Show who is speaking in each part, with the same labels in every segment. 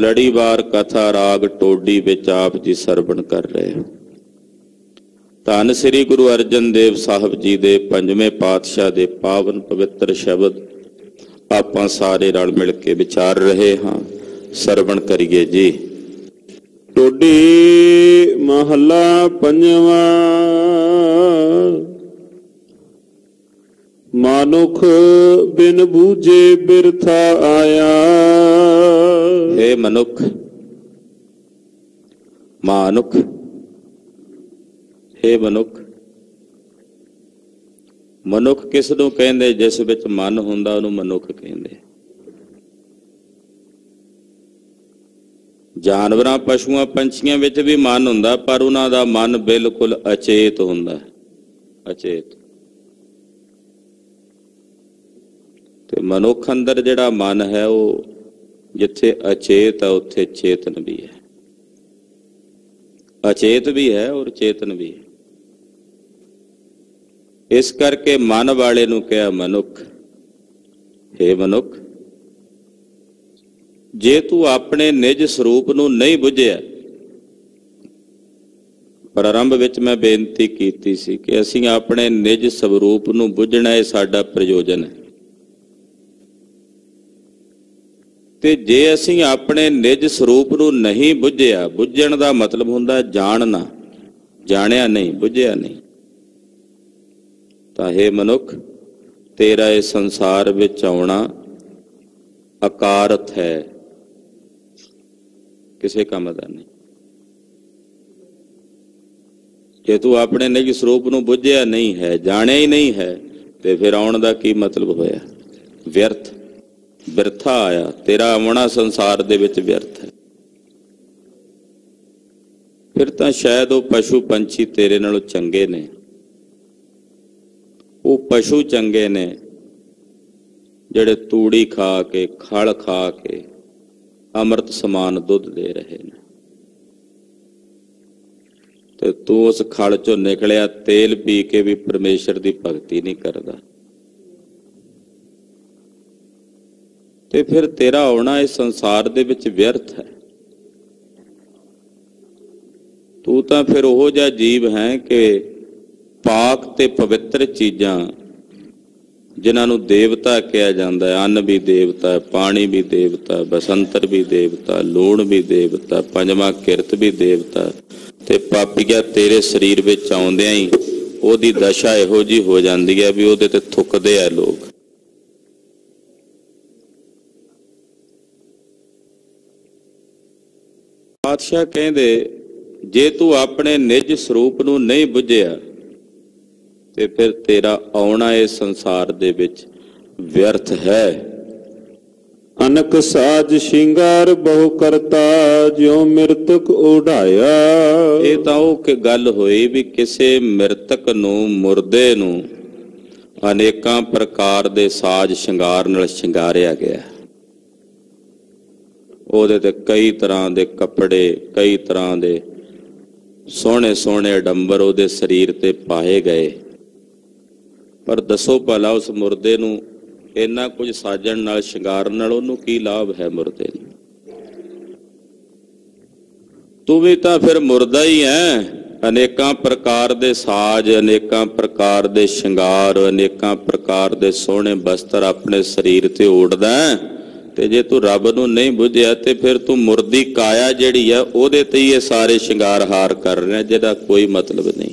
Speaker 1: ਲੜੀਵਾਰ ਕਥਾ ਰਾਗ ਟੋਡੀ ਵਿੱਚ ਆਪ ਜੀ ਸਰਵਣ ਕਰ ਰਹੇ ਹੋ। ਧੰਨ ਸ੍ਰੀ ਗੁਰੂ ਅਰਜਨ ਦੇਵ ਸਾਹਿਬ ਜੀ ਦੇ ਪੰਜਵੇਂ ਪਾਤਸ਼ਾਹ ਦੇ ਪਾਵਨ ਪਵਿੱਤਰ ਸ਼ਬਦ ਆਪਾਂ ਸਾਰੇ ਰਲ ਮਿਲ ਕੇ ਵਿਚਾਰ ਰਹੇ ਹਾਂ। ਸਰਵਣ ਕਰੀਏ ਜੀ।
Speaker 2: ਟੋਡੀ ਮਹੱਲਾ ਪੰਜਵਾਂ ਮਾਨੁਖ ਬਿਨ ਬੂਝੇ ਬਿਰਥਾ ਆਇਆ।
Speaker 1: हे ਮਨੁੱਖ, ਮਾਨੁਖ हे ਮਨੁੱਖ ਮਨੁੱਖ ਕਿਸ ਨੂੰ ਕਹਿੰਦੇ, ਜਿਸ ਵਿੱਚ ਮਨ ਹੁੰਦਾ, ਉਹਨੂੰ ਮਨੁੱਖ ਕਹਿੰਦੇ। ਜਾਨਵਰਾਂ, ਪਸ਼ੂਆਂ, ਪੰਛੀਆਂ ਵਿੱਚ ਵੀ ਮਨ ਹੁੰਦਾ, ਪਰ ਉਹਨਾਂ ਦਾ ਮਨ ਬਿਲਕੁਲ ਅਚੇਤ ਹੁੰਦਾ। ਅਚੇਤ। ਤੇ ਮਨੁੱਖ ਅੰਦਰ ਜਿਹੜਾ ਮਨ ਹੈ ਉਹ ਜਿੱਥੇ ਅਚੇਤ ਹੈ ਉੱਥੇ ਚੇਤਨ ਵੀ ਹੈ। ਅਚੇਤ ਵੀ ਹੈ ਔਰ ਚੇਤਨ ਵੀ ਹੈ। ਇਸ ਕਰਕੇ ਮਨ ਵਾਲੇ ਨੂੰ ਕਿਹਾ ਮਨੁੱਖ, ਹੈ ਮਨੁੱਖ, ਜੇ ਤੂੰ ਆਪਣੇ ਨਿਜ ਸਰੂਪ ਨੂੰ ਨਹੀਂ ਬੁੱਝਿਆ, ਪ੍ਰਾਰੰਭ ਵਿੱਚ ਮੈਂ ਬੇਨਤੀ ਕੀਤੀ ਸੀ ਕਿ ਅਸੀਂ ਆਪਣੇ ਨਿਜ ਸਰੂਪ ਨੂੰ ਬੁੱਝਣਾ ਇਹ ਸਾਡਾ ਪ੍ਰਯੋਜਨ ਹੈ। ਤੇ ਜੇ ਅਸੀਂ ਆਪਣੇ ਨਿਜ ਸਰੂਪ ਨੂੰ ਨਹੀਂ ਬੁੱਝਿਆ, ਬੁੱਝਣ ਦਾ ਮਤਲਬ ਹੁੰਦਾ ਜਾਣਨਾ। ਜਾਣਿਆ ਨਹੀਂ, ਬੁੱਝਿਆ ਨਹੀਂ। ਤਾਂ ਹੈ ਮਨੁੱਖ, ਤੇਰਾ ਇਹ ਸੰਸਾਰ ਵਿੱਚ ਆਉਣਾ ਅਕਾਰਤ ਹੈ। ਕਿਸੇ ਕੰਮ ਦਾ ਨਹੀਂ। ਜੇ ਤੂੰ ਆਪਣੇ ਨਿਜ ਸਰੂਪ ਨੂੰ ਬੁੱਝਿਆ ਨਹੀਂ ਹੈ, ਜਾਣਿਆ ਹੀ ਨਹੀਂ ਹੈ, ਤੇ ਫਿਰ ਆਉਣ ਦਾ ਕੀ ਮਤਲਬ ਹੋਇਆ? ਵਿਅਰਥ। ਬਿਰਥਾ ਆਇਆ, ਤੇਰਾ ਆਉਣਾ ਸੰਸਾਰ ਦੇ ਵਿੱਚ ਵਿਅਰਥ ਹੈ। ਫਿਰ ਤਾਂ ਸ਼ਾਇਦ ਉਹ ਪਸ਼ੂ ਪੰਛੀ ਤੇਰੇ ਨਾਲੋਂ ਚੰਗੇ ਨੇ। ਉਹ ਪਸ਼ੂ ਚੰਗੇ ਨੇ, ਜਿਹੜੇ ਤੂੜੀ ਖਾ ਕੇ, ਖਲ ਖਾ ਕੇ ਅੰਮ੍ਰਿਤ ਸਮਾਨ ਦੁੱਧ ਦੇ ਰਹੇ ਨੇ। ਤੇ ਤੂੰ ਉਸ ਖਲ ਚੋਂ ਨਿਕਲਿਆ, ਤੇਲ ਪੀ ਕੇ ਵੀ ਪਰਮੇਸ਼ਰ ਦੀ ਭਗਤੀ ਨਹੀਂ ਕਰਦਾ। ਤੇ ਫਿਰ ਤੇਰਾ ਆਉਣਾ ਇਸ ਸੰਸਾਰ ਦੇ ਵਿੱਚ ਵਿਅਰਥ ਹੈ। ਤੂੰ ਤਾਂ ਫਿਰ ਉਹ ਜਿਹਾ ਜੀਵ ਹੈ ਕਿ ਪਾਕ ਤੇ ਪਵਿੱਤਰ ਚੀਜ਼ਾਂ ਜਿਨ੍ਹਾਂ ਨੂੰ ਦੇਵਤਾ ਕਿਹਾ ਜਾਂਦਾ ਹੈ। ਅੰਨ ਵੀ ਦੇਵਤਾ ਹੈ, ਪਾਣੀ ਵੀ ਦੇਵਤਾ ਬਸੰਤਰ ਵੀ ਦੇਵਤਾ ਲੂਣ ਵੀ ਦੇਵਤਾ ਪੰਜਵਾਂ ਕਿਰਤ ਵੀ ਦੇਵਤਾ ਤੇ ਪਾਪੀਆ ਤੇਰੇ ਸਰੀਰ ਵਿੱਚ ਆਉਂਦਿਆਂ ਹੀ ਉਹਦੀ ਦਸ਼ਾ ਇਹੋ ਜੀ ਹੋ ਜਾਂਦੀ ਹੈ ਵੀ ਉਹਦੇ ਤੇ ਥੁੱਕਦੇ ਆ ਲੋਕ। ਪਾਤਸ਼ਾਹ ਕਹਿੰਦੇ ਜੇ ਤੂੰ ਆਪਣੇ ਨਿਜ ਸਰੂਪ ਨੂੰ ਨਹੀਂ ਬੁੱਝਿਆ ਤੇ ਫਿਰ ਤੇਰਾ ਆਉਣਾ ਇਸ ਸੰਸਾਰ ਦੇ ਵਿੱਚ ਵਿਅਰਥ ਹੈ।
Speaker 2: ਅਨਕ ਸਾਜ ਸ਼ਿੰਗਾਰ ਬਹੁ ਕਰਤਾ ਜਿਉ ਮਿਰਤਕ ਉਡਾਇਆ।
Speaker 1: ਇਹ ਤਾਂ ਉਹ ਕਿ ਗੱਲ ਹੋਈ ਵੀ ਕਿਸੇ ਮ੍ਰਿਤਕ ਨੂੰ ਮੁਰਦੇ ਨੂੰ ਅਨੇਕਾਂ ਪ੍ਰਕਾਰ ਦੇ ਸਾਜ ਸ਼ਿੰਗਾਰ ਨਾਲ ਸ਼ਿੰਗਾਰਿਆ ਗਿਆ। ਉਹਦੇ ਤੇ ਕਈ ਤਰ੍ਹਾਂ ਦੇ ਕੱਪੜੇ, ਕਈ ਤਰ੍ਹਾਂ ਦੇ ਸੋਹਣੇ ਸੋਹਣੇ ਡੰਬਰ ਉਹਦੇ ਸਰੀਰ ਤੇ ਪਾਏ ਗਏ। ਪਰ ਦੱਸੋ ਭਲਾ ਉਸ ਮੁਰਦੇ ਨੂੰ ਇੰਨਾ ਕੁਝ ਸਾਜਣ ਨਾਲ ਸ਼ਿੰਗਾਰਨ ਨਾਲ ਉਹਨੂੰ ਕੀ ਲਾਭ ਹੈ ਮੁਰਦੇ ਨੂੰ ਤੂੰ ਵੀ ਤਾਂ ਫਿਰ ਮੁਰਦਾ ਹੀ ਹੈ ਅਨੇਕਾਂ ਪ੍ਰਕਾਰ ਦੇ ਸਾਜ, ਅਨੇਕਾਂ ਪ੍ਰਕਾਰ ਦੇ ਸ਼ਿੰਗਾਰ, ਅਨੇਕਾਂ ਪ੍ਰਕਾਰ ਦੇ ਸੋਹਣੇ ਬਸਤਰ ਆਪਣੇ ਸਰੀਰ ਤੇ ਓੜਦਾ ਤੇ ਜੇ ਤੂੰ ਰੱਬ ਨੂੰ ਨਹੀਂ ਬੁੱਝਿਆ ਤੇ ਫਿਰ ਤੂੰ ਮੁਰਦੀ ਕਾਇਆ ਜਿਹੜੀ ਆ, ਉਹਦੇ ਤੇ ਹੀ ਇਹ ਸਾਰੇ ਸ਼ਿੰਗਾਰ ਹਾਰ ਕਰ ਰਿਹਾ, ਜਿਹਦਾ ਕੋਈ ਮਤਲਬ ਨਹੀਂ।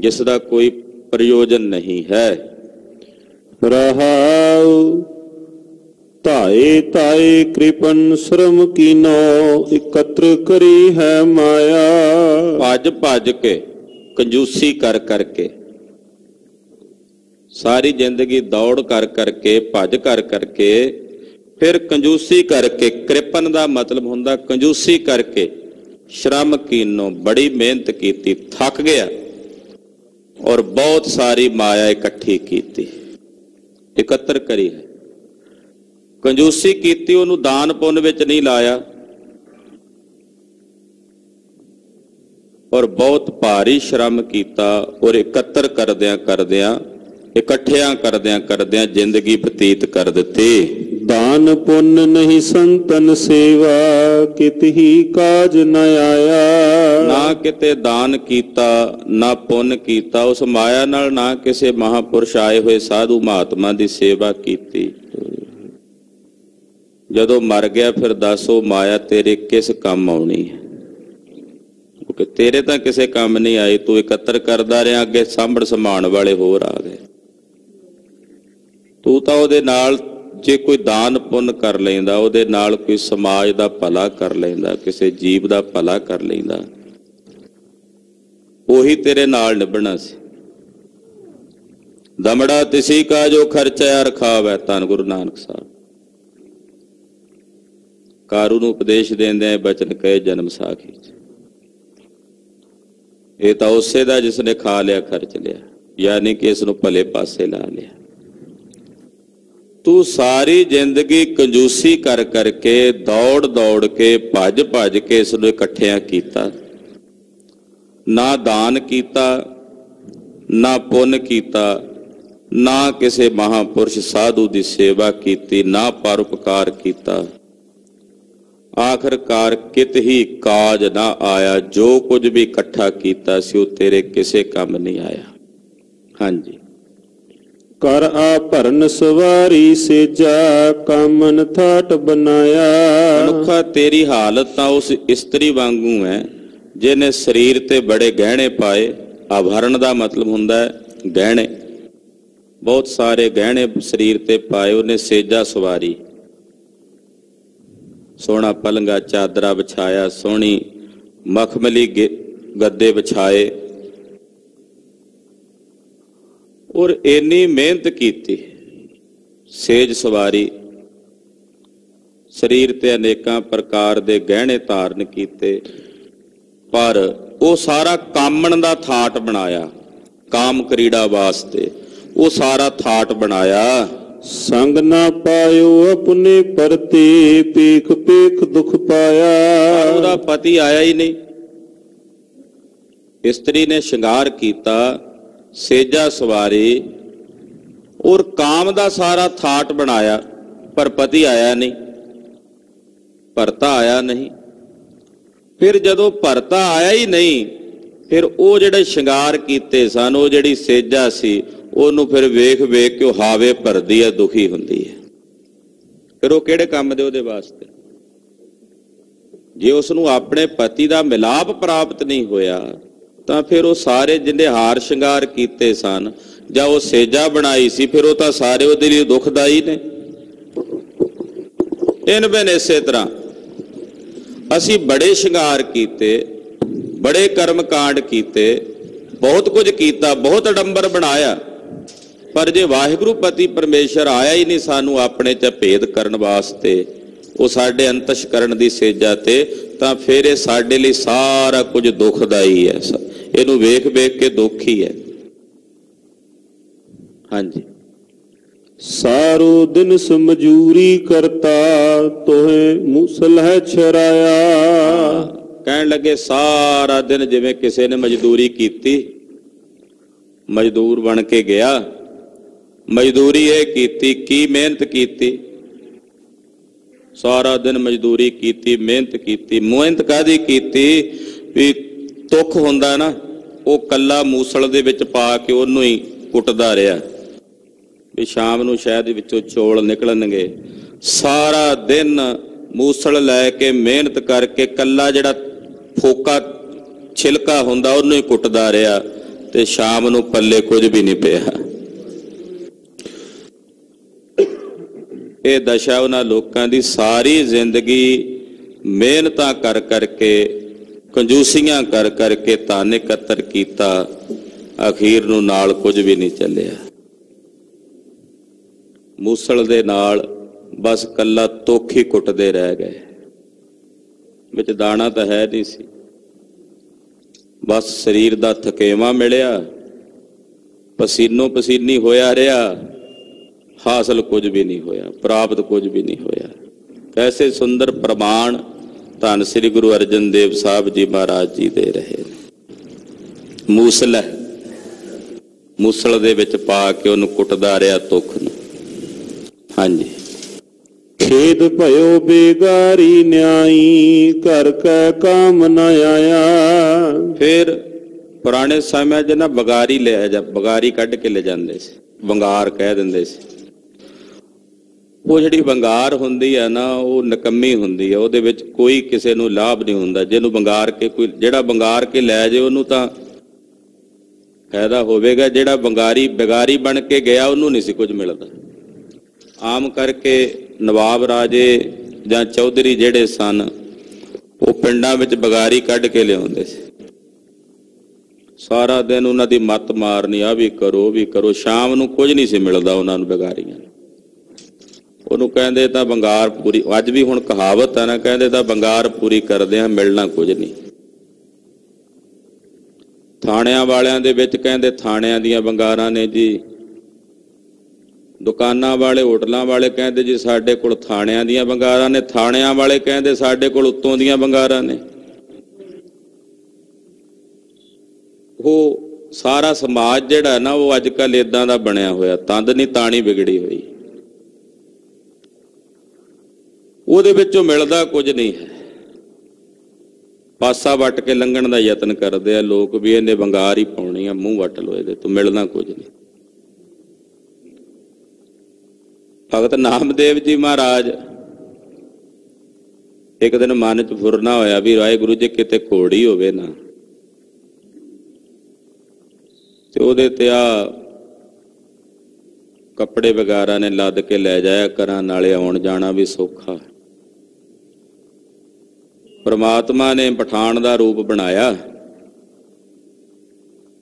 Speaker 1: ਜਿਸ ਦਾ ਕੋਈ ਪ੍ਰਯੋਜਨ ਨਹੀਂ ਹੈ।
Speaker 2: ਰਹਾਉ, ਧਾਏ ਧਾਏ ਕਿਰਪਨ ਸ਼ਰਮ ਕੀਨੋ, ਇਕਤਰ ਕਰੀ ਹੈ ਮਾਇਆ।
Speaker 1: ਭੱਜ ਭੱਜ ਕੇ, ਕੰਜੂਸੀ ਕਰ ਕਰਕੇ। ਸਾਰੀ ਜ਼ਿੰਦਗੀ ਦੌੜ ਕਰ ਕਰਕੇ, ਭੱਜ ਕਰ ਕਰਕੇ, ਫਿਰ ਕੰਜੂਸੀ ਕਰਕੇ, ਕਿਰਪਨ ਦਾ ਮਤਲਬ ਹੁੰਦਾ ਕੰਜੂਸੀ ਕਰਕੇ, ਸ਼ਰਮ ਕੀਨੋ ਬੜੀ ਮਿਹਨਤ ਕੀਤੀ, ਥੱਕ ਗਿਆ ਔਰ ਬਹੁਤ ਸਾਰੀ ਮਾਇਆ ਇਕੱਠੀ ਕੀਤੀ। ਇਕੱਤਰ ਕਰੀ ਹੈ। ਕੰਜੂਸੀ ਕੀਤੀ, ਉਹਨੂੰ ਦਾਨ ਪੁੰਨ ਵਿੱਚ ਨਹੀਂ ਲਾਇਆ। ਔਰ ਬਹੁਤ ਭਾਰੀ ਸ਼ਰਮ ਕੀਤਾ ਔਰ ਇਕੱਤਰ ਕਰਦਿਆਂ ਕਰਦਿਆਂ ਇਕੱਠਿਆਂ ਕਰਦਿਆਂ ਕਰਦਿਆਂ ਜ਼ਿੰਦਗੀ ਬਤੀਤ ਕਰ ਦਿੱਤੀ।
Speaker 2: ਦਾਨ ਪੁੰਨ ਨਹੀਂ ਸੰਤਨ ਸੇਵਾ ਕਿਤਹੀ ਕਾਜ ਨ ਆਇਆ।
Speaker 1: ਨਾ ਕਿਤੇ ਦਾਨ ਕੀਤਾ ਨਾ ਪੁੰਨ ਕੀਤਾ ਉਸ ਮਾਇਆ ਨਾਲ ਨਾ ਕਿਸੇ ਮਹਾਪੁਰਸ਼ ਆਏ ਹੋਏ ਸਾਧੂ ਮਹਾਤਮਾ ਦੀ ਸੇਵਾ ਕੀਤੀ। ਜਦੋਂ ਮਰ ਗਿਆ ਫਿਰ ਦੱਸ ਉਹ ਮਾਇਆ ਤੇਰੇ ਕਿਸ ਕੰਮ ਆਉਣੀ ਹੈ? ਕਿਉਂਕਿ ਤੇਰੇ ਤਾਂ ਕਿਸੇ ਕੰਮ ਨਹੀਂ ਆਈ ਤੂੰ ਇਕੱਤਰ ਕਰਦਾ ਰਿਹਾ ਅੱਗੇ ਸਾਂਭਣ ਸਮਾਨ ਵਾਲੇ ਹੋਰ ਆ ਗਏ। ਤੂੰ ਤਾਂ ਉਹਦੇ ਨਾਲ ਜੇ ਕੋਈ ਦਾਨ ਪੁੰਨ ਕਰ ਲੈਂਦਾ, ਉਹਦੇ ਨਾਲ ਕੋਈ ਸਮਾਜ ਦਾ ਭਲਾ ਕਰ ਲੈਂਦਾ, ਕਿਸੇ ਜੀਵ ਦਾ ਭਲਾ ਕਰ ਲੈਂਦਾ। ਉਹੀ ਤੇਰੇ ਨਾਲ ਨਿਭਣਾ ਸੀ। ਦਮੜਾ ਤਿਸੀ ਕਾ ਜੋ ਖਰਚਾ ਰਖਾਵੈ ਧੰਨ ਗੁਰੂ ਨਾਨਕ ਸਾਹਿਬ। ਕਾਰੂ ਨੂੰ ਉਪਦੇਸ਼ ਦਿੰਦੇ ਆ ਬਚਨ ਕਹੇ, ਜਨਮ ਸਾਖੀ ਇਹ ਤਾਂ ਉਸੇ ਦਾ ਜਿਸ ਨੇ ਖਾ ਲਿਆ, ਖਰਚ ਲਿਆ। ਯਾਨੀ ਕਿ ਇਸ ਨੂੰ ਭਲੇ ਪਾਸੇ ਲਾ ਲਿਆ। ਤੂੰ ਸਾਰੀ ਜ਼ਿੰਦਗੀ ਕੰਜੂਸੀ ਕਰ ਕਰਕੇ ਦੌੜ ਦੌੜ ਕੇ, ਭੱਜ ਭੱਜ ਕੇ ਇਸ ਨੂੰ ਇਕੱਠਿਆਂ ਕੀਤਾ। ਨਾ ਦਾਨ ਕੀਤਾ, ਨਾ ਪੁੰਨ ਕੀਤਾ, ਨਾ ਕਿਸੇ ਮਹਾਪੁਰਸ਼ ਸਾਧੂ ਦੀ ਸੇਵਾ ਕੀਤੀ, ਨਾ ਪਰਉਪਕਾਰ ਕੀਤਾ। ਆਖਰਕਾਰ ਕਿਤ ਹੀ ਕਾਜ ਨਾ ਆਇਆ, ਜੋ ਕੁਝ ਵੀ ਇਕੱਠਾ ਕੀਤਾ ਸੀ, ਉਹ ਤੇਰੇ ਕਿਸੇ ਕੰਮ ਨਹੀਂ ਆਇਆ। ਹਾਂਜੀ।
Speaker 2: ਕਰ ਆ ਭਰਨ ਸਵਾਰੀ ਸੇਜਾ, ਕਾਮਨ ਥਾਟ ਬਨਾਇਆ
Speaker 1: ਮਨੁੱਖਾ ਤੇਰੀ ਹਾਲਤ ਤਾਂ ਉਸ ਇਸਤਰੀ ਵਾਂਗੂ ਹੈ, ਜਿਹਨੇ ਸਰੀਰ ਤੇ ਬੜੇ ਗਹਿਣੇ ਪਾਏ। ਆਭਰਣ ਦਾ ਮਤਲਬ ਹੁੰਦਾ ਹੈ ਗਹਿਣੇ। ਬਹੁਤ ਸਾਰੇ ਗਹਿਣੇ ਸਰੀਰ ਤੇ ਪਾਏ, ਉਹਨੇ ਸੇਜਾ ਸਵਾਰੀ। ਸੋਹਣਾ ਪਲੰਗਾ ਚਾਦਰਾ ਵਿਛਾਇਆ, ਸੋਹਣੀ ਮਖਮਲੀ ਗੇ- ਗੱਦੇ ਵਿਛਾਏ। ਔਰ ਇੰਨੀ ਮਿਹਨਤ ਕੀਤੀ ਸੇਜ ਸਵਾਰੀ ਸਰੀਰ ਤੇ ਅਨੇਕਾਂ ਪ੍ਰਕਾਰ ਦੇ ਗਹਿਣੇ ਧਾਰਨ ਕੀਤੇ ਪਰ ਉਹ ਸਾਰਾ ਕਾਮਣ ਦਾ ਥਾਟ ਬਣਾਇਆ ਕਾਮ ਕਰੀੜਾ ਵਾਸਤੇ। ਉਹ ਸਾਰਾ ਥਾਟ ਬਣਾਇਆ
Speaker 2: ਸੰਗ ਨਾ ਪਾਇਓ ਆਪਣੇ ਪਰਤੇ ਪੇਖ ਪੇਖ ਦੁਖ ਪਾਇਆ।
Speaker 1: ਉਹਦਾ ਪਤੀ ਆਇਆ ਹੀ ਨਹੀਂ। ਇਸਤਰੀ ਨੇ ਸ਼ਿੰਗਾਰ ਕੀਤਾ ਸੇਜਾ ਸਵਾਰੀ ਔਰ ਕਾਮ ਦਾ ਸਾਰਾ ਥਾਟ ਬਣਾਇਆ, ਪਰ ਪਤੀ ਆਇਆ ਨਹੀਂ, ਭਰਤਾ ਆਇਆ ਨਹੀਂ। ਫਿਰ ਜਦੋਂ ਭਰਤਾ ਆਇਆ ਹੀ ਨਹੀਂ, ਫਿਰ ਉਹ ਜਿਹੜੇ ਸ਼ਿੰਗਾਰ ਕੀਤੇ ਸਨ, ਉਹ ਜਿਹੜੀ ਸੇਜਾ ਸੀ, ਉਹਨੂੰ ਫਿਰ ਵੇਖ ਵੇਖ ਕੇ ਉਹ ਹਾਵੇ ਭਰਦੀ ਹੈ, ਦੁਖੀ ਹੁੰਦੀ ਹੈ। ਫਿਰ ਉਹ ਕਿਹੜੇ ਕੰਮ ਦੇ ਉਹਦੇ ਵਾਸਤੇ? ਜੇ ਉਸ ਨੂੰ ਆਪਣੇ ਪਤੀ ਦਾ ਮਿਲਾਪ ਪ੍ਰਾਪਤ ਨਹੀਂ ਹੋਇਆ ਤਾਂ ਫਿਰ ਉਹ ਸਾਰੇ ਜਿੰਨੇ ਹਾਰ ਸ਼ਿੰਗਾਰ ਕੀਤੇ ਸਨ। ਜਾਂ ਉਹ ਸੇਜਾ ਬਣਾਈ ਸੀ, ਫਿਰ ਉਹ ਤਾਂ ਸਾਰੇ ਉਹਦੇ ਲਈ ਦੁਖਦਾਈ ਨੇ। ਇਨ ਬਿਨ ਇਸੇ ਤਰ੍ਹਾਂ। ਅਸੀਂ ਬੜੇ ਸ਼ਿੰਗਾਰ ਕੀਤੇ, ਬੜੇ ਕਰਮ ਕਾਂਡ ਕੀਤੇ, ਬਹੁਤ ਕੁਝ ਕੀਤਾ, ਬਹੁਤ ਅਡੰਬਰ ਬਣਾਇਆ। ਪਰ ਜੇ ਵਾਹਿਗੁਰੂ ਪਤੀ ਪਰਮੇਸ਼ਰ ਆਇਆ ਹੀ ਨਹੀਂ ਸਾਨੂੰ ਆਪਣੇ ਚ ਭੇਦ ਕਰਨ ਵਾਸਤੇ, ਉਹ ਸਾਡੇ ਅੰਤਸ਼ਕਰਨ ਦੀ ਸੇਜਾ ਤੇ, ਤਾਂ ਫਿਰ ਇਹ ਸਾਡੇ ਲਈ ਸਾਰਾ ਕੁਝ ਦੁਖਦਾਈ ਹੈ ਸ- ਇਹਨੂੰ ਵੇਖ ਵੇਖ ਕੇ ਦੁੱਖ ਹੀ। ਹੈ ਹਾਂਜੀ।
Speaker 2: ਸਾਰੋ ਦਿਨ ਸਮਜੂਰੀ ਕਰਤਾ, ਤੋਹੇ ਮੂਸਲ ਹੈ ਛਰਾਇਆ।
Speaker 1: ਕਹਿਣ ਲੱਗੇ, ਸਾਰਾ ਦਿਨ ਜਿਵੇਂ ਕਿਸੇ ਨੇ ਮਜ਼ਦੂਰੀ ਕੀਤੀ। ਮਜ਼ਦੂਰ ਬਣ ਕੇ ਗਿਆ। ਮਜ਼ਦੂਰੀ ਇਹ ਕੀਤੀ, ਕੀ ਮਿਹਨਤ ਕੀਤੀ? ਸਾਰਾ ਦਿਨ ਮਜ਼ਦੂਰੀ ਕੀਤੀ, ਮਿਹਨਤ ਕੀਤੀ। ਮਿਹਨਤ ਕਾਦੀ ਕੀਤੀ? ਵੀ ਤੁਖ ਹੁੰਦਾ ਨਾ, ਉਹ ਕੱਲਾ ਮੂਸਲ ਦੇ ਵਿੱਚ ਪਾ ਕੇ ਉਹਨੂੰ ਹੀ ਕੁੱਟਦਾ ਰਿਹਾ। ਵੀ ਸ਼ਾਮ ਨੂੰ ਸ਼ਾਇਦ ਵਿੱਚੋਂ ਚੋਲ ਨਿਕਲਣਗੇ। ਸਾਰਾ ਦਿਨ ਮੂਸਲ ਲੈ ਕੇ ਮਿਹਨਤ ਕਰਕੇ ਕੱਲਾ ਜਿਹੜਾ ਫੋਕਾ ਛਿਲਕਾ ਹੁੰਦਾ, ਉਹਨੂੰ ਹੀ ਕੁੱਟਦਾ ਰਿਹਾ ਤੇ ਸ਼ਾਮ ਨੂੰ ਪੱਲੇ ਕੁਝ ਵੀ ਨਹੀਂ ਪਿਆ। ਇਹ ਦਸ਼ਾ ਉਹਨਾਂ ਲੋਕਾਂ ਦੀ ਸਾਰੀ ਜ਼ਿੰਦਗੀ ਮਿਹਨਤਾਂ ਕਰ ਕਰਕੇ ਕੰਜੂਸੀਆਂ ਕਰ ਕਰਕੇ ਧਨ ਇਕੱਤਰ ਕੀਤਾ, ਅਖੀਰ ਨੂੰ ਨਾਲ ਕੁਝ ਵੀ ਨਹੀਂ ਚੱਲਿਆ। ਮੂਸਲ ਦੇ ਨਾਲ ਬਸ ਕੱਲਾ ਤੋਖੀ ਕੁੱਟਦੇ ਰਹਿ ਗਏ। ਵਿੱਚ ਦਾਣਾ ਤਾਂ ਹੈ ਨਹੀਂ ਸੀ। ਬਸ ਸਰੀਰ ਦਾ ਥਕੇਵਾ ਮਿਲਿਆ ਪਸੀਨੋ ਪਸੀਨੀ ਹੋਇਆ ਰਿਹਾ, ਹਾਸਲ ਕੁਝ ਵੀ ਨਹੀਂ ਹੋਇਆ, ਪ੍ਰਾਪਤ ਕੁਝ ਵੀ ਨਹੀਂ ਹੋਇਆ। ਕੈਸੇ ਸੁੰਦਰ ਪ੍ਰਮਾਣ ਧੰਨ ਸ੍ਰੀ ਗੁਰੂ ਅਰਜਨ ਦੇਵ ਸਾਹਿਬ ਜੀ ਮਹਾਰਾਜ ਜੀ ਦੇ ਰਹੇ ਨੇ। ਮੂਸਲ ਮੂਸਲ ਦੇ ਵਿੱਚ ਪਾ ਕੇ ਉਹਨੂੰ ਕੁੱਟਦਾ ਰਿਹਾ ਤੁਖ ਨੂੰ। ਹਾਂਜੀ।
Speaker 2: ਖੇਦ ਭਇਓ ਬੇਗਾਰੀ ਨਿਆਈ ਘਰ ਕੈ ਕਾਮ ਨ ਆਇਆ।
Speaker 1: ਫਿਰ ਪੁਰਾਣੇ ਸਮਿਆਂ 'ਚ ਨਾ ਬਗਾਰੀ ਲੈ ਜਾ ਬਗਾਰੀ ਕੱਢ ਕੇ ਲੈ ਜਾਂਦੇ ਸੀ। ਬੰਗਾਰ ਕਹਿ ਦਿੰਦੇ ਸੀ। ਉਹ ਜਿਹੜੀ ਵੰਗਾਰ ਹੁੰਦੀ ਹੈ ਨਾ, ਉਹ ਨਕੰਮੀ ਹੁੰਦੀ ਹੈ ਉਹਦੇ ਵਿੱਚ ਕੋਈ ਕਿਸੇ ਨੂੰ ਲਾਭ ਨਹੀਂ ਹੁੰਦਾ। ਜਿਹਨੂੰ ਵੰਗਾਰ ਕੇ ਕੋਈ, ਜਿਹੜਾ ਵੰਗਾਰ ਕੇ ਲੈ ਜਾਏ ਉਹਨੂੰ ਤਾਂ ਫਾਇਦਾ ਹੋਵੇਗਾ। ਜਿਹੜਾ ਵੰਗਾਰੀ ਬਿਗਾਰੀ ਬਣ ਕੇ ਗਿਆ, ਉਹਨੂੰ ਨਹੀਂ ਸੀ ਕੁਝ ਮਿਲਦਾ। ਆਮ ਕਰਕੇ ਨਵਾਬ ਰਾਜੇ ਜਾਂ ਚੌਧਰੀ ਜਿਹੜੇ ਸਨ, ਉਹ ਪਿੰਡਾਂ ਵਿੱਚ ਬਗਾਰੀ ਕੱਢ ਕੇ ਲਿਆਉਂਦੇ ਸੀ। ਸਾਰਾ ਦਿਨ ਉਹਨਾਂ ਦੀ ਮੱਤ ਮਾਰਨੀ ਆ ਵੀ ਕਰੋ ਵੀ ਕਰੋ। ਸ਼ਾਮ ਨੂੰ ਕੁਝ ਨਹੀਂ ਸੀ ਮਿਲਦਾ ਉਹਨਾਂ ਨੂੰ ਬਗਾਰੀਆਂ ਉਹਨੂੰ ਕਹਿੰਦੇ ਤਾਂ ਬੰਗਾਰ ਪੂਰੀ, ਅੱਜ ਵੀ ਹੁਣ ਕਹਾਵਤ ਆ ਨਾ, ਕਹਿੰਦੇ ਤਾਂ ਬੰਗਾਰ ਪੂਰੀ ਕਰਦੇ ਆ ਮਿਲਣਾ ਕੁਝ ਨਹੀਂ। ਥਾਣਿਆਂ ਵਾਲਿਆਂ ਦੇ ਵਿੱਚ ਕਹਿੰਦੇ ਥਾਣਿਆਂ ਦੀਆਂ ਬੰਗਾਰਾਂ ਨੇ ਜੀ। ਦੁਕਾਨਾਂ ਵਾਲੇ, ਹੋਟਲਾਂ ਵਾਲੇ ਕਹਿੰਦੇ ਜੀ ਸਾਡੇ ਕੋਲ ਥਾਣਿਆਂ ਦੀਆਂ ਬੰਗਾਰਾਂ ਨੇ, ਥਾਣਿਆਂ ਵਾਲੇ ਕਹਿੰਦੇ ਸਾਡੇ ਕੋਲ ਉੱਤੋਂ ਦੀਆਂ ਬੰਗਾਰਾਂ ਨੇ। ਉਹ ਸਾਰਾ ਸਮਾਜ ਜਿਹੜਾ ਨਾ, ਉਹ ਅੱਜ ਕੱਲ ਇਦਾਂ ਦਾ ਬਣਿਆ ਹੋਇਆ, ਤੰਦ ਨਹੀਂ ਤਾਣੀ ਵਿਗੜੀ ਹੋਈ। ਉਹਦੇ ਵਿੱਚੋਂ ਮਿਲਦਾ ਕੁਝ ਨਹੀਂ। ਹੈ ਪਾਸਾ ਵੱਟ ਕੇ ਲੰਘਣ ਦਾ ਯਤਨ ਕਰਦੇ ਆ ਲੋਕ ਵੀ ਇਹਨੇ ਵੰਗਾਰ ਹੀ ਪਾਉਣੀ ਆ, ਮੂੰਹ ਵੱਟ ਲੋ ਇਹਦੇ ਤੋਂ, ਮਿਲਣਾ ਕੁਝ ਨਹੀਂ। ਭਗਤ ਨਾਮਦੇਵ ਜੀ ਮਹਾਰਾਜ, ਇੱਕ ਦਿਨ ਮਨ ਚ ਫੁਰਨਾ ਹੋਇਆ ਵੀ ਵਾਹਿਗੁਰੂ ਜੀ ਕਿਤੇ ਘੋੜੀ ਹੋਵੇ ਨਾ। ਤੇ ਉਹਦੇ ਤੇ ਆ ਕੱਪੜੇ ਵਗਾਰਾ ਨੇ ਲੱਦ ਕੇ ਲੈ ਜਾਇਆ ਕਰਾਂ, ਨਾਲੇ ਆਉਣ ਜਾਣਾ ਵੀ ਸੌਖਾ। ਪ੍ਰਮਾਤਮਾ ਨੇ ਪਠਾਨ ਦਾ ਰੂਪ ਬਣਾਇਆ।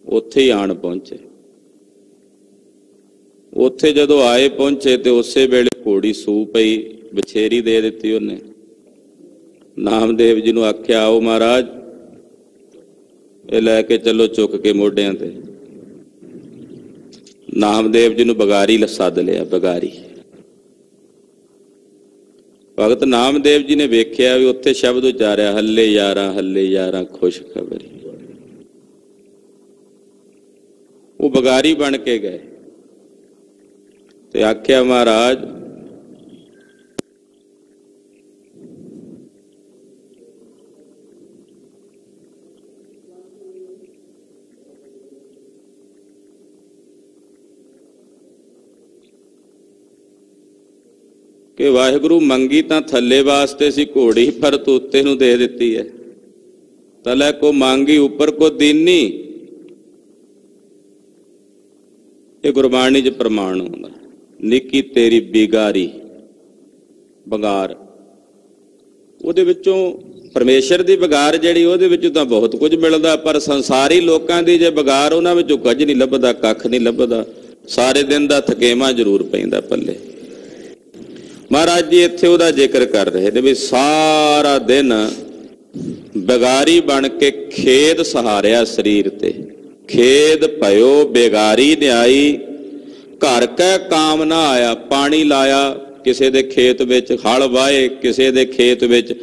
Speaker 1: ਉੱਥੇ ਹੀ ਆਣ ਪਹੁੰਚੇ। ਉੱਥੇ ਜਦੋਂ ਆਏ ਪਹੁੰਚੇ ਤੇ ਉਸੇ ਵੇਲੇ ਘੋੜੀ ਸੂ ਪਈ, ਬਛੇਰੀ ਦੇ ਦਿੱਤੀ ਉਹਨੇ। ਨਾਮਦੇਵ ਜੀ ਨੂੰ ਆਖਿਆ, ਆਓ ਮਹਾਰਾਜ, ਇਹ ਲੈ ਕੇ ਚੱਲੋ ਚੁੱਕ ਕੇ ਮੋਢਿਆਂ ਤੇ। ਨਾਮਦੇਵ ਜੀ ਨੂੰ ਬਗਾਰੀ ਸੱਦ ਲਿਆ, ਬਗਾਰੀ। ਭਗਤ ਨਾਮਦੇਵ ਜੀ ਨੇ ਵੇਖਿਆ ਵੀ ਉੱਥੇ ਸ਼ਬਦ ਉਚਾਰਿਆ, ਹੱਲੇ ਯਾਰਾਂ ਹੱਲੇ ਯਾਰਾਂ, ਖੁਸ਼ ਖਬਰੀ। ਉਹ ਬਗਾਰੀ ਬਣ ਕੇ ਗਏ। ਤੇ ਆਖਿਆ, ਮਹਾਰਾਜ ਕਿ ਵਾਹਿਗੁਰੂ, ਮੰਗੀ ਤਾਂ ਥੱਲੇ ਵਾਸਤੇ ਸੀ, ਘੋੜੀ ਪਰ ਤੂੰ ਉੱਤੇ ਨੂੰ ਦੇ ਦਿੱਤੀ ਹੈ। ਤਲੇ ਕੋ ਮੰਗੀ, ਉੱਪਰ ਕੋ ਦੀਨੀ। ਇਹ ਗੁਰਬਾਣੀ 'ਚ ਪ੍ਰਮਾਣ ਹੁੰਦਾ। ਨਿੱਕੀ ਤੇਰੀ ਬਿਗਾਰੀ, ਬਗਾਰ। ਉਹਦੇ ਵਿੱਚੋਂ ਪਰਮੇਸ਼ਰ ਦੀ ਬਗਾਰ ਜਿਹੜੀ, ਉਹਦੇ ਵਿੱਚ ਤਾਂ ਬਹੁਤ ਕੁਝ ਮਿਲਦਾ, ਪਰ ਸੰਸਾਰੀ ਲੋਕਾਂ ਦੀ ਜੇ ਬਗਾਰ, ਉਹਨਾਂ ਵਿੱਚੋਂ ਕੁਝ ਨਹੀਂ ਲੱਭਦਾ, ਕੱਖ ਨਹੀਂ ਲੱਭਦਾ। ਸਾਰੇ ਦਿਨ ਦਾ ਥਕੇਮਾ ਜ਼ਰੂਰ ਪੈਂਦਾ ਪੱਲੇ। ਮਹਾਰਾਜ ਜੀ ਇੱਥੇ ਉਹਦਾ ਜ਼ਿਕਰ ਕਰ ਰਹੇ ਨੇ ਵੀ ਸਾਰਾ ਦਿਨ ਬਗਾਰੀ ਬਣ ਕੇ ਖੇਦ ਸਹਾਰਿਆ ਸਰੀਰ ਤੇ। ਖੇਦ ਭਇਓ, ਬੇਗਾਰੀ ਨਿਆਈ। ਘਰ ਕੈ ਕਾਮ ਨਾ ਆਇਆ, ਪਾਣੀ ਲਾਇਆ, ਕਿਸੇ ਦੇ ਖੇਤ ਵਿੱਚ ਹਲ ਵਾਏ, ਕਿਸੇ ਦੇ ਖੇਤ ਵਿੱਚ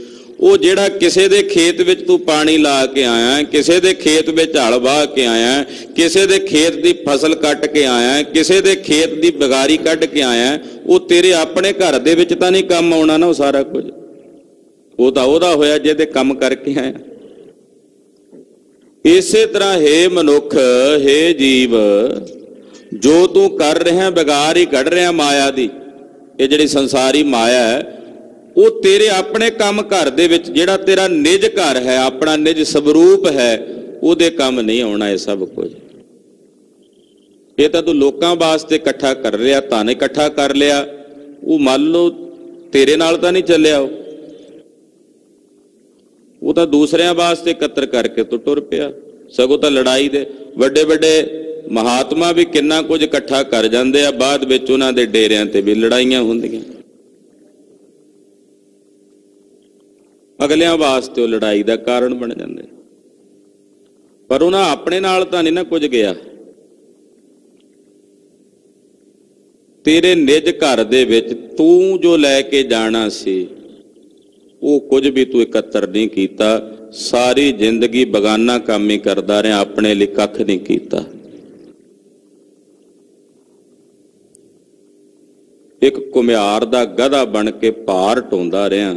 Speaker 1: ਉਹ ਜਿਹੜਾ ਕਿਸੇ ਦੇ ਖੇਤ ਵਿੱਚ ਤੂੰ ਪਾਣੀ ਲਾ ਕੇ ਆਇਆ ਕਿਸੇ ਦੇ ਖੇਤ ਵਿੱਚ ਹਲ ਵਾਹ ਕੇ ਆਇਆ ਕਿਸੇ ਦੇ ਖੇਤ ਦੀ ਫਸਲ ਕੱਟ ਕੇ ਆਇਆ ਕਿਸੇ ਦੇ ਖੇਤ ਦੀ ਬਗਾਰੀ ਕੱਢ ਕੇ ਆਇਆ ਉਹ ਤੇਰੇ ਆਪਣੇ ਘਰ ਦੇ ਵਿੱਚ ਤਾਂ ਨਹੀਂ ਕੰਮ ਆਉਣਾ ਨਾ ਉਹ ਸਾਰਾ ਕੁਝ। ਉਹ ਤਾਂ ਉਹਦਾ ਹੋਇਆ ਜਿਹਦੇ ਕੰਮ ਕਰਕੇ ਆਇਆ। ਇਸੇ ਤਰ੍ਹਾਂ ਹੈ ਮਨੁੱਖ, ਹੈ ਜੀਵ, ਜੋ ਤੂੰ ਕਰ ਰਿਹਾ ਬਗਾਰ ਹੀ ਕੱਢ ਰਿਹਾ ਮਾਇਆ ਦੀ। ਇਹ ਜਿਹੜੀ ਸੰਸਾਰੀ ਮਾਇਆ ਹੈ ਉਹ ਤੇਰੇ ਆਪਣੇ ਕੰਮ ਘਰ ਦੇ ਵਿੱਚ ਜਿਹੜਾ ਤੇਰਾ ਨਿਜ ਘਰ ਹੈ, ਆਪਣਾ ਨਿਜ ਸਵਰੂਪ ਹੈ, ਉਹਦੇ ਕੰਮ ਨਹੀਂ ਆਉਣਾ ਇਹ ਸਭ ਕੁਝ। ਇਹ ਤਾਂ ਤੂੰ ਲੋਕਾਂ ਵਾਸਤੇ ਇਕੱਠਾ ਕਰ ਰਿਹਾ, ਧਨ ਇਕੱਠਾ ਕਰ ਲਿਆ, ਉਹ ਮੰਨ ਲਓ ਤੇਰੇ ਨਾਲ ਤਾਂ ਨਹੀਂ ਚੱਲਿਆ ਉਹ। ਉਹ ਤਾਂ ਦੂਸਰਿਆਂ ਵਾਸਤੇ ਇਕੱਤਰ ਕਰਕੇ ਤੂੰ ਟੁਰ ਪਿਆ। ਸਗੋਂ ਤਾਂ ਲੜਾਈ ਦੇ ਵੱਡੇ ਵੱਡੇ ਮਹਾਤਮਾ ਵੀ ਕਿੰਨਾ ਕੁਝ ਇਕੱਠਾ ਕਰ ਜਾਂਦੇ ਆ, ਬਾਅਦ ਵਿੱਚ ਉਹਨਾਂ ਦੇ ਡੇਰਿਆਂ ਤੇ ਵੀ ਲੜਾਈਆਂ ਹੁੰਦੀਆਂ। ਅਗਲਿਆਂ ਵਾਸਤੇ ਉਹ ਲੜਾਈ ਦਾ ਕਾਰਨ ਬਣ ਜਾਂਦੇ। ਪਰ ਉਹਨਾਂ ਆਪਣੇ ਨਾਲ ਤਾਂ ਨਹੀਂ ਨਾ ਕੁਝ ਗਿਆ। ਤੇਰੇ ਨਿਜ ਘਰ ਦੇ ਵਿੱਚ ਤੂੰ ਜੋ ਲੈ ਕੇ ਜਾਣਾ ਸੀ, ਉਹ ਕੁਝ ਵੀ ਤੂੰ ਇਕੱਤਰ ਨਹੀਂ ਕੀਤਾ। ਸਾਰੀ ਜ਼ਿੰਦਗੀ ਬਗਾਨਾ ਕੰਮ ਹੀ ਕਰਦਾ ਰਿਹਾ, ਆਪਣੇ ਲਈ ਕੱਖ ਨਹੀਂ ਕੀਤਾ। ਇੱਕ ਕੁਮਿਆਰ ਦਾ ਗਧਾ ਬਣ ਕੇ ਭਾਰ ਢੋਂਦਾ ਰਿਹਾ।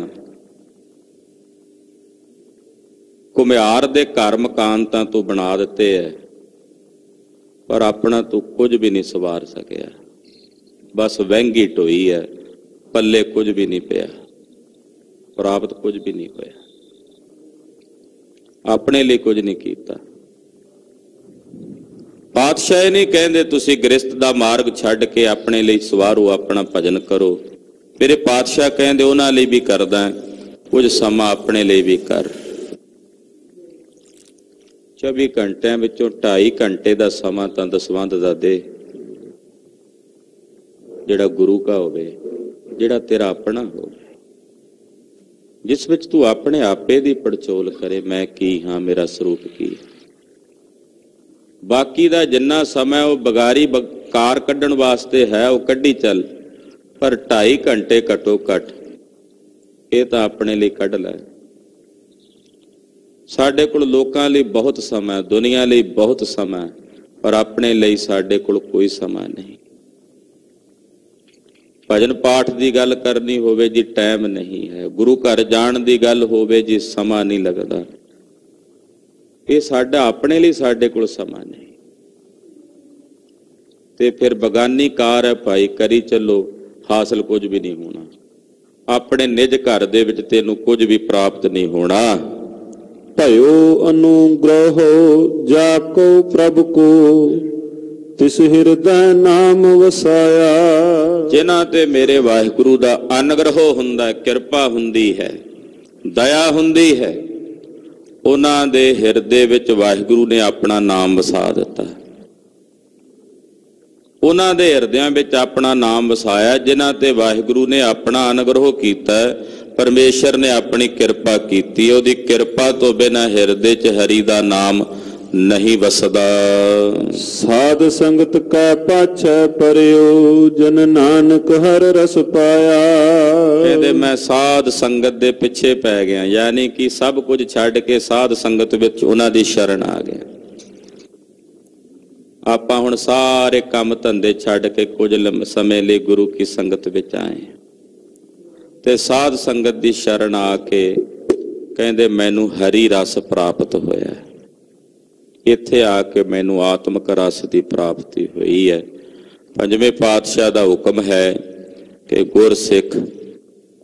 Speaker 1: ਕੁਮਿਆਰ ਦੇ ਘਰ ਮਕਾਨ ਤਾਂ ਤੂੰ ਬਣਾ ਦਿੱਤੇ ਐ, ਪਰ ਆਪਣਾ ਤੂੰ ਕੁਝ ਵੀ ਨਹੀਂ ਸਵਾਰ ਸਕਿਆ। ਬਸ ਵਹਿੰਗੀ ਢੋਈ ਐ, ਪੱਲੇ ਕੁਝ ਵੀ ਨਹੀਂ ਪਿਆ, ਪ੍ਰਾਪਤ ਕੁਝ ਵੀ ਨਹੀਂ ਹੋਇਆ। ਆਪਣੇ ਲਈ ਕੁਝ ਨਹੀਂ ਕੀਤਾ। ਪਾਤਸ਼ਾਹ ਇਹ ਨਹੀਂ ਕਹਿੰਦੇ ਤੁਸੀਂ ਗ੍ਰਸਤ ਦਾ ਮਾਰਗ ਛੱਡ ਕੇ ਆਪਣੇ ਲਈ ਸਵਾਰੋ, ਆਪਣਾ ਭਜਨ ਕਰੋ। ਮੇਰੇ ਪਾਤਸ਼ਾਹ ਕਹਿੰਦੇ, ਉਹਨਾਂ ਲਈ ਵੀ ਕਰਦਾ, ਕੁਝ ਸਮਾਂ ਆਪਣੇ ਲਈ ਵੀ ਕਰ। 24 ਘੰਟਿਆਂ ਵਿੱਚੋਂ 2.5 ਘੰਟੇ ਦਾ ਸਮਾਂ ਤਾਂ ਦਸਵੰਦ ਦਾ ਦੇ। ਜਿਹੜਾ ਗੁਰੂ ਕਾ ਹੋਵੇ, ਜਿਹੜਾ ਤੇਰਾ ਆਪਣਾ ਹੋਵੇ। ਜਿਸ ਵਿੱਚ ਤੂੰ ਆਪਣੇ ਆਪੇ ਦੀ ਪੜਚੋਲ ਕਰੇ, ਮੈਂ ਕੀ ਹਾਂ, ਮੇਰਾ ਸਰੂਪ ਕੀ ਹੈ? ਬਾਕੀ ਦਾ ਜਿੰਨਾ ਸਮਾਂ ਉਹ ਬਗਾਰੀ ਕਾਰ ਕੱਢਣ ਵਾਸਤੇ ਹੈ, ਉਹ ਕੱਢੀ ਚੱਲ। ਪਰ 2.5 ਘੰਟੇ ਘਟੋ ਘਟ ਇਹ ਤਾਂ ਆਪਣੇ ਲਈ ਕੱਢ ਲੈ। ਸਾਡੇ ਕੋਲ ਲੋਕਾਂ ਲਈ ਬਹੁਤ ਸਮਾਂ ਦੁਨੀਆ ਲਈ ਬਹੁਤ ਸਮਾਂ ਪਰ ਆਪਣੇ ਲਈ ਸਾਡੇ ਕੋਲ ਕੋਈ ਸਮਾਂ ਨਹੀਂ। ਭਜਨ ਪਾਠ ਦੀ ਗੱਲ ਕਰਨੀ ਹੋਵੇ ਜੀ, ਟਾਈਮ ਨਹੀਂ ਹੈ। ਗੁਰੂ ਘਰ ਜਾਣ ਦੀ ਗੱਲ ਹੋਵੇ ਜੀ, ਸਮਾਂ ਨਹੀਂ ਲੱਗਦਾ। ਇਹ ਸਾਡਾ, ਆਪਣੇ ਲਈ ਸਾਡੇ ਕੋਲ ਸਮਾਂ ਨਹੀਂ। ਤੇ ਫਿਰ ਬਗਾਨੀ ਕਾਰ ਹੈ ਭਾਈ, ਕਰੀ ਚੱਲੋ, ਹਾਸਲ ਕੁਝ ਵੀ ਨਹੀਂ ਹੋਣਾ। ਆਪਣੇ ਨਿਜ ਘਰ ਦੇ ਵਿੱਚ ਤੈਨੂੰ ਕੁਝ ਵੀ ਪ੍ਰਾਪਤ ਨਹੀਂ ਹੋਣਾ।
Speaker 2: ਭਇਓ ਅਨੁਗ੍ਰਹ ਜਾ ਕੋ ਪ੍ਰਭ ਕੋ, ਤਿਸ ਹਿਰਦੈ ਨਾਮ ਵਸਾਇਆ।
Speaker 1: ਜਿਨ੍ਹਾਂ ਤੇ ਮੇਰੇ ਵਾਹਿਗੁਰੂ ਦਾ ਅਨੁਗ੍ਰਹ ਹੁੰਦਾ, ਕਿਰਪਾ ਹੁੰਦੀ ਹੈ, ਦਇਆ ਹੁੰਦੀ ਹੈ, ਉਹਨਾਂ ਦੇ ਹਿਰਦੇ ਵਿੱਚ ਵਾਹਿਗੁਰੂ ਨੇ ਆਪਣਾ ਨਾਮ ਵਸਾ ਦਿੱਤਾ। ਉਹਨਾਂ ਦੇ ਹਿਰਦਿਆਂ ਵਿੱਚ ਆਪਣਾ ਨਾਮ ਵਸਾਇਆ, ਜਿਨ੍ਹਾਂ ਤੇ ਵਾਹਿਗੁਰੂ ਨੇ ਆਪਣਾ ਅਨੁਗ੍ਰਹ ਕੀਤਾ ਪਰਮੇਸ਼ਰ ਨੇ ਆਪਣੀ ਕਿਰਪਾ ਕੀਤੀ। ਉਹਦੀ ਕਿਰਪਾ ਤੋਂ ਬਿਨਾਂ ਹਿਰਦੇ 'ਚ ਹਰੀ ਦਾ ਨਾਮ ਨਹੀਂ ਵਸਦਾ
Speaker 2: ਸਾਧ ਸੰਗਤ ਕਾ ਪਾਛੈ ਪਰਿਓ ਜਨ ਨਾਨਕ ਹਰ ਰਸ ਪਾਇਆ
Speaker 1: ਕਹਿੰਦੇ ਮੈਂ ਸਾਧ ਸੰਗਤ ਦੇ ਪਿੱਛੇ ਪੈ ਗਿਆ ਯਾਨੀ ਕਿ ਸਭ ਕੁਝ ਛੱਡ ਕੇ ਸਾਧ ਸੰਗਤ ਵਿੱਚ ਉਹਨਾਂ ਦੀ ਸ਼ਰਨ ਆ ਗਿਆ ਆਪਾਂ ਹੁਣ ਸਾਰੇ ਕੰਮ ਧੰਦੇ ਛੱਡ ਕੇ ਕੁਝ ਸਮੇਂ ਲਈ ਗੁਰੂ ਕੀ ਸੰਗਤ ਵਿੱਚ ਆਏ ਹਾਂ। ਤੇ ਸਾਧ ਸੰਗਤ ਦੀ ਸ਼ਰਨ ਆ ਕੇ ਕਹਿੰਦੇ, ਮੈਨੂੰ ਹਰੀ ਰਸ ਪ੍ਰਾਪਤ ਹੋਇਆ ਇੱਥੇ ਆ ਕੇ ਮੈਨੂੰ ਆਤਮਿਕ ਰਸ ਦੀ ਪ੍ਰਾਪਤੀ ਹੋਈ ਹੈ। ਪੰਜਵੇਂ ਪਾਤਸ਼ਾਹ ਦਾ ਹੁਕਮ ਹੈ ਕਿ ਗੁਰਸਿੱਖ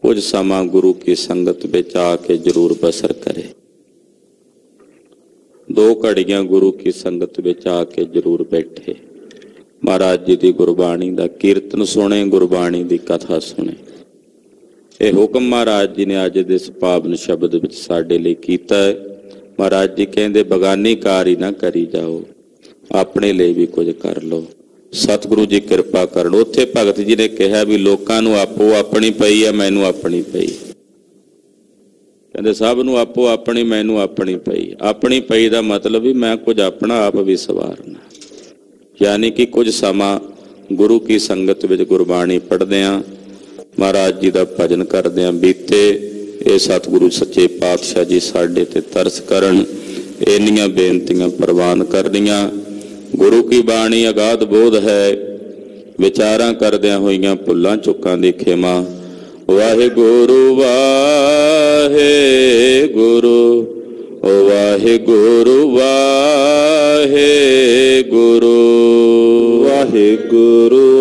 Speaker 1: ਕੁਝ ਸਮਾਂ ਗੁਰੂ ਕੀ ਸੰਗਤ ਵਿੱਚ ਆ ਕੇ ਜ਼ਰੂਰ ਬਸਰ ਕਰੇ। ਦੋ ਘੜੀਆਂ ਗੁਰੂ ਕੀ ਸੰਗਤ ਵਿੱਚ ਆ ਕੇ ਜ਼ਰੂਰ ਬੈਠੇ। ਮਹਾਰਾਜ ਜੀ ਦੀ ਗੁਰਬਾਣੀ ਦਾ ਕੀਰਤਨ ਸੁਣੇ, ਗੁਰਬਾਣੀ ਦੀ ਕਥਾ ਸੁਣੇ। ਇਹ ਹੁਕਮ ਮਹਾਰਾਜ ਜੀ ਨੇ ਅੱਜ ਦੇ ਇਸ ਪਾਵਨ ਸ਼ਬਦ ਵਿੱਚ ਸਾਡੇ ਲਈ ਕੀਤਾ ਹੈ। ਮਹਾਰਾਜ ਜੀ ਕਹਿੰਦੇ, ਬਗਾਨੀ ਕਾਰ ਹੀ ਨਾ ਕਰੀ ਜਾਓ, ਆਪਣੇ ਲਈ ਵੀ ਕੁਝ ਕਰ ਲਓ। ਸਤਿਗੁਰੂ ਜੀ ਕਿਰਪਾ ਕਰਨ। ਉੱਥੇ ਭਗਤ ਜੀ ਨੇ ਕਿਹਾ ਵੀ ਲੋਕਾਂ ਨੂੰ ਆਪੋ ਆਪਣੀ ਪਈ ਹੈ ਮੈਨੂੰ ਆਪਣੀ ਪਈ। ਕਹਿੰਦੇ, ਸਭ ਨੂੰ ਆਪੋ ਆਪਣੀ, ਮੈਨੂੰ ਆਪਣੀ ਪਈ। ਆਪਣੀ ਪਈ ਦਾ ਮਤਲਬ ਵੀ ਮੈਂ ਕੁਝ ਆਪਣਾ ਆਪ ਵੀ ਸਵਾਰਨਾ। ਯਾਨੀ ਕਿ ਕੁਝ ਸਮਾਂ ਗੁਰੂ ਕੀ ਸੰਗਤ ਵਿੱਚ ਗੁਰਬਾਣੀ ਪੜ੍ਹਦੇ ਆਂ। ਮਹਾਰਾਜ ਜੀ ਦਾ ਭਜਨ ਕਰਦੇ ਆਂ ਬੀਤੇ ਇਹ ਸਤਿਗੁਰੂ ਸੱਚੇ ਪਾਤਸ਼ਾਹ ਜੀ ਸਾਡੇ ਤੇ ਤਰਸ ਕਰਨ, ਇੰਨੀਆਂ ਬੇਨਤੀਆਂ ਪ੍ਰਵਾਨ ਕਰਨੀਆਂ। ਗੁਰੂ ਕੀ ਬਾਣੀ ਅਗਾਧ ਬੋਧ ਹੈ, ਵਿਚਾਰਾਂ ਕਰਦਿਆਂ ਹੋਈਆਂ ਭੁੱਲਾਂ ਚੁੱਕਾਂ ਦੀ ਖਿਮਾ। ਵਾਹਿਗੁਰੂ ਵਾਹਿਗੁਰੂ, ਓ ਵਾਹਿਗੁਰੂ। ਵਾਹਿਗੁਰੂ
Speaker 2: ਵਾਹਿਗੁਰੂ।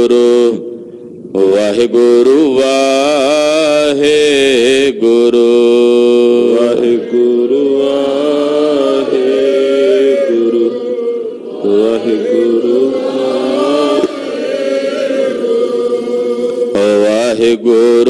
Speaker 1: ਵਾਹਿਗੁਰੂ ਵਾਹਿਗੁਰੂ
Speaker 2: ਵਾਹਿਗੁਰੂ। ਵਾਹਿਗੁਰੂ ਵਾਹਿਗੁਰੂ।
Speaker 1: ਵਾਹਿਗੁਰੂ ਵਾਹਿਗੁਰੂ।